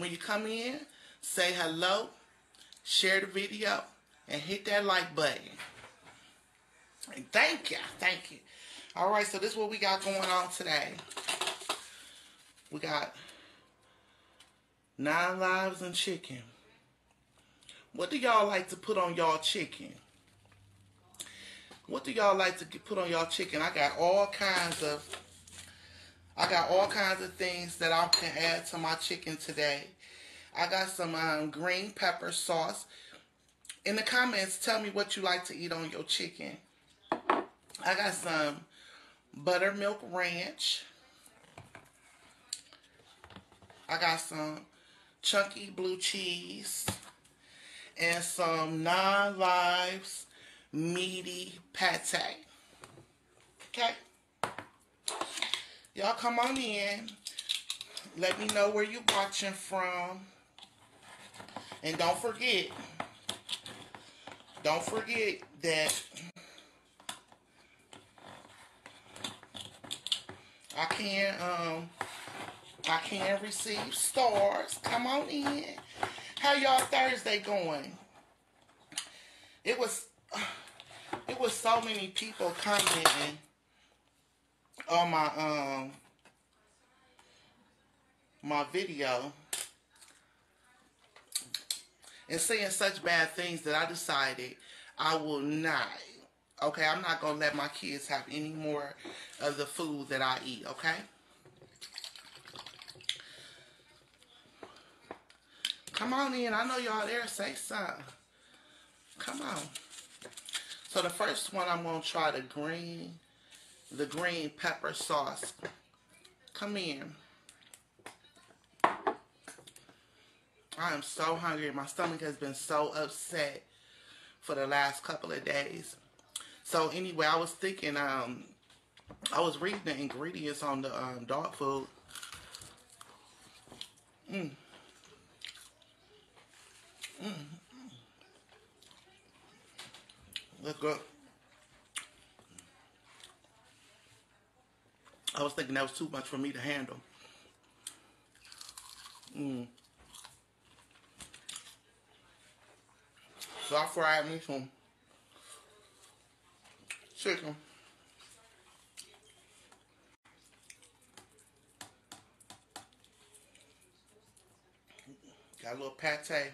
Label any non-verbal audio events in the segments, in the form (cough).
when you come in, say hello, share the video, and hit that like button. And thank you. Thank you. All right, so this is what we got going on today. We got nine lives and chicken. What do y'all like to put on y'all chicken? What do y'all like to put on y'all chicken? I got all kinds of I got all kinds of things that I can add to my chicken today. I got some um, green pepper sauce. In the comments, tell me what you like to eat on your chicken. I got some buttermilk ranch. I got some chunky blue cheese and some nine lives meaty pate. Okay? Y'all come on in. Let me know where you're watching from. And don't forget, don't forget that I can um I can receive stars. Come on in. How y'all Thursday going? It was (sighs) it was so many people commenting on my um my video and saying such bad things that I decided I will not. Okay, I'm not gonna let my kids have any more of the food that I eat, okay? Come on in. I know y'all there. Say something. Come on. So the first one I'm going to try the green, the green pepper sauce. Come in. I am so hungry. My stomach has been so upset for the last couple of days. So anyway, I was thinking, um, I was reading the ingredients on the um, dog food. Mmm. Mm. Look good. I was thinking that was too much for me to handle. Mm. So I fried me some chicken. Got a little pate.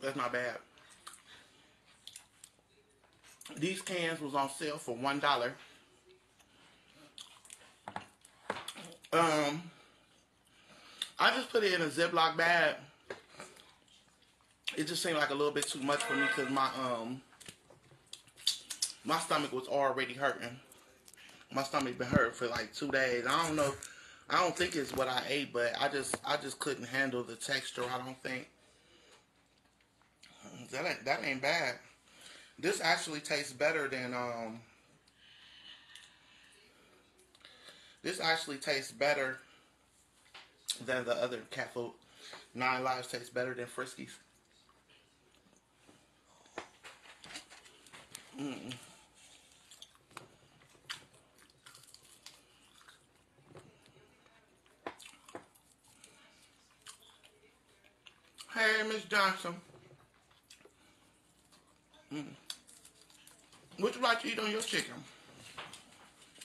That's not bad. These cans was on sale for one dollar. Um, I just put it in a Ziploc bag. It just seemed like a little bit too much for me because my um my stomach was already hurting. My stomach been hurt for like two days. I don't know I don't think it's what I ate, but I just I just couldn't handle the texture. I don't think that ain't, that ain't bad. This actually tastes better than um. This actually tastes better than the other cat food. Nine Lives tastes better than Friskies. Mm. Hey, Miss Johnson. Mm. What you like to eat on your chicken?